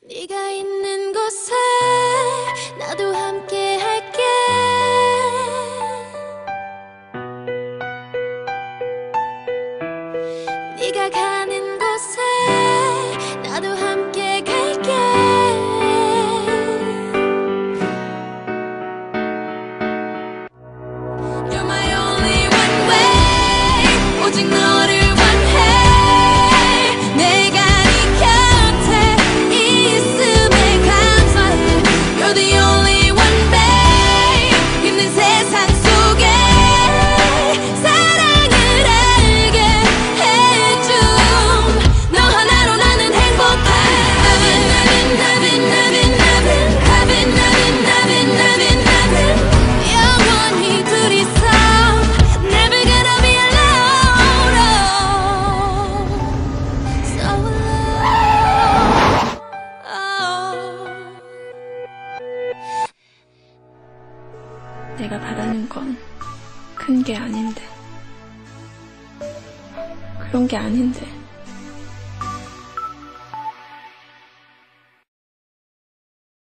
네가 있는 곳에 나도 함께 할게. 네가 가는 곳에 내가 바라는 건 큰 게 아닌데. 그런 게 아닌데.